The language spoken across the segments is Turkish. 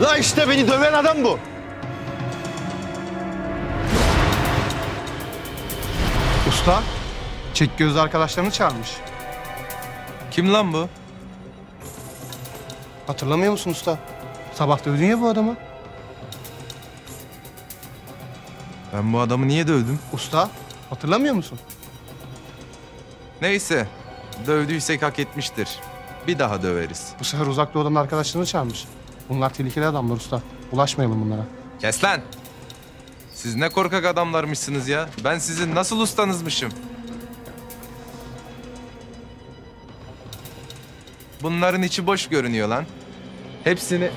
La işte beni döven adam bu. Usta, çek göz arkadaşlarını çağırmış. Kim lan bu? Hatırlamıyor musun usta? Sabah dövdün ya bu adamı. Ben bu adamı niye dövdüm? Usta, hatırlamıyor musun? Neyse. Dövdüysek hak etmiştir. Bir daha döveriz. Bu sefer uzak doğudan arkadaşlarını çağırmış. Bunlar tehlikeli adamlar usta. Ulaşmayalım bunlara. Kes lan! Siz ne korkak adamlarmışsınız ya. Ben sizin nasıl ustanızmışım. Bunların içi boş görünüyor lan. Hepsini...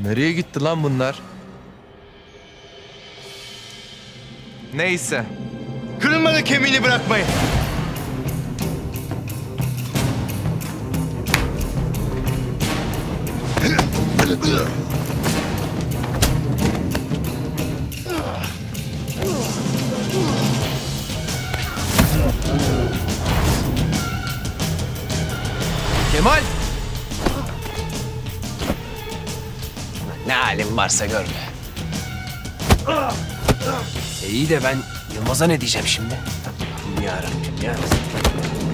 Nereye gitti lan bunlar? Neyse. Kırılmadı kemiğini bırakmayın. Kemal! Ne halin varsa gör be. E iyi de ben Yılmaz'a ne diyeceğim şimdi? Allah'ım yarabbim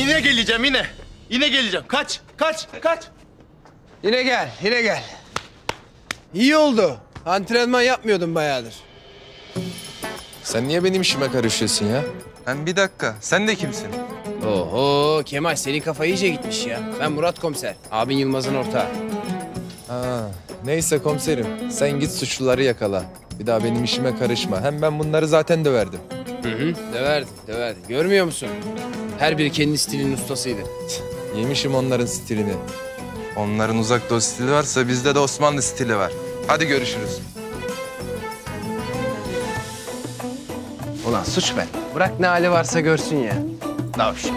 Yine geleceğim yine. Yine geleceğim. Kaç, kaç, kaç. Yine gel, yine gel. İyi oldu. Antrenman yapmıyordum bayağıdır. Sen niye benim işime karışıyorsun ya? Hem bir dakika. Sen de kimsin? Oho Kemal senin kafa iyice gitmiş ya. Ben Murat Komiser. Abin Yılmaz'ın ortağı. Ha, neyse komiserim. Sen git suçluları yakala. Bir daha benim işime karışma. Hem ben bunları zaten döverdim. Hı hı. Döverdi, döverdi. Görmüyor musun? Her biri kendi stilinin ustasıydı. Yemişim onların stilini. Onların uzak doğu stili varsa bizde de Osmanlı stili var. Hadi görüşürüz. Ulan suç ben. Bırak ne hali varsa görsün ya. Navşak.